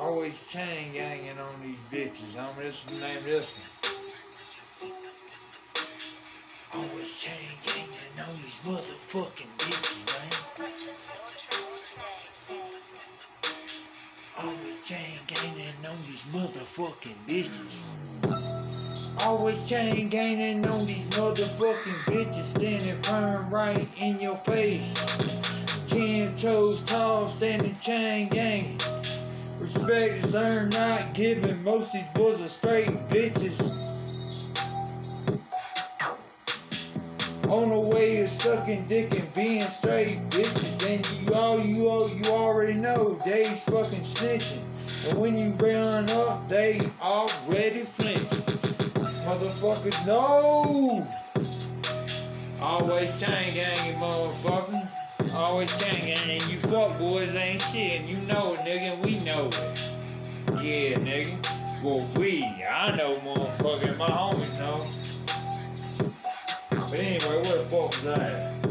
Always chain ganging on these bitches, homie. This is the name of this one. Always chain ganging on these motherfucking bitches, man. Always chain ganging on these motherfucking bitches. Always chain ganging on these motherfucking bitches. Standing firm right in your face. Ten toes tall, standing chain ganging. Respect is earned, not given. Most these boys are straight bitches. On the way to sucking dick and being straight bitches. And you all you all you already know they's fucking snitching. And when you run up, they already flinching. Motherfuckers know. Always chain ganging, motherfucker. Always chain and You fuck boys ain't shit. and You know it, nigga. and We know it. Yeah, nigga. Well, we. I know, motherfucker. My homies know. But anyway, where the fuck was I at?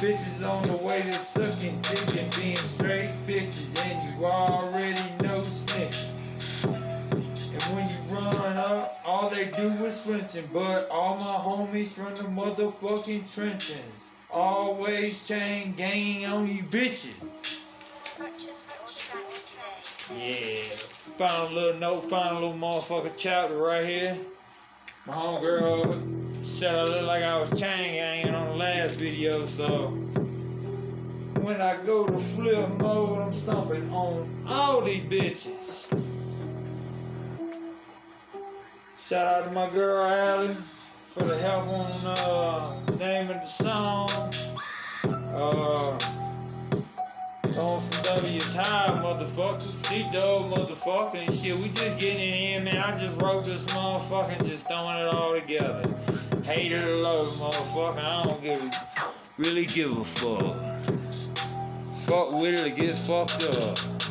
Bitches on the way to sucking dick and being straight bitches, and you already know snitching. And when you run up, all they do is flinching. But all my homies from the motherfucking trenches, always chain ganging on you bitches. Yeah. Found a little note, found a little motherfucker chapter right here. My homegirl said I looked like I was chain ganging on the last video, so when I go to flip mode, I'm stomping on all these bitches. Shout out to my girl Allie for the help on uh, name of the song. Uh, on some W's high, motherfucker. C-Dog, motherfucker, and shit. We just getting it in, man. I just wrote this motherfucker and just throwing it all together. Hate it or love motherfucker. I don't give a, really give a fuck. Fuck with it or get fucked up.